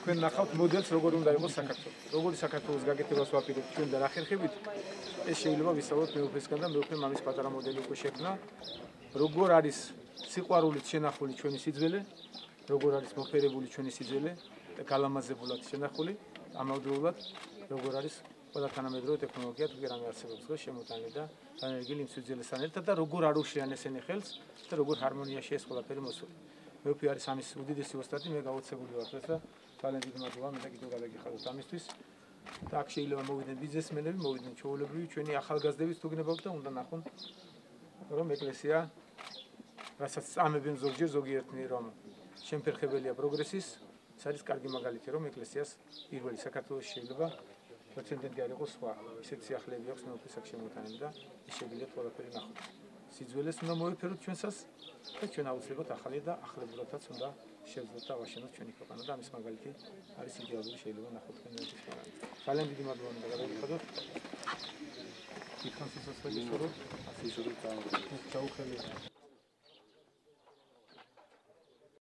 თქვენ ნახავთ მოდელს როგორ უნდა იყოს საქართველო როგორი საქართველოს გაკეთებას ვაპირებთ ჩვენ და რა ხერხებით? ეს შეიძლება ვისაუბროთ მეუფესგან და მეუფე მამის პატარა მოდელი უკვე შექმნა. როგორ არის სიყვარულით შენახული ჩვენი სიძველე? როგორ არის მოფერებული ჩვენი სიძველე? და გალამაზებულად შენახული? ამავდროულად როგორ არის ყველა თანამედროვე ტექნოლოგია თუ კი რამე არსებობს ხო შემოტანილი და თანერგილი იმ სიძველესთან ერთად და როგორ არ უშლიან ესენი ხელს და როგორ ჰარმონიაში ეს ყველაფერი მოსული მეუფე არის ამის უდიდესი ოსტატი მე გაოცებული ვარ ეს და ძალიან დიდი მადლობა მე და კიდევ გადაგიხადოთ ამისთვის. და აქ შეიძლება მოვიდნენ ბიზნესმენები მოვიდნენ ჩაოლებრივი ჩვენი ახალგაზრდები თუ გნებავთ და უნდა ნახონ რომ ეკლესია რასაც წამებენ ზოგჯერ ზოგიერთნი რომ შემფერხებელია პროგრესის ეს არის კარგი მაგალითი რომ ეკლესიას პირველი საქართველოს შეიძლება პრეცედენტი არ იყოს სხვა. ისეთ სიახლეები აქვს მეუფეს აქ შემოტანილი და ის შეგიძლიათ ყველაფერი ნახოთ სიძველეს უნდა მოეფეროთ ჩვენსას და ჩვენ აუცილებლად ახალი და ახლებურათაც უნდა შევძლოთ და ვაშენოთ ჩვენი ქვეყანა და ამის მაგალითი არის იდეალური შეიძლება ნახოთ თქვენ ერთის მაგალითი ძალიან დიდი მადლობა უნდა გადავიხადოთ. იქანს ისე სწორად ისე რომ ჩაუხელი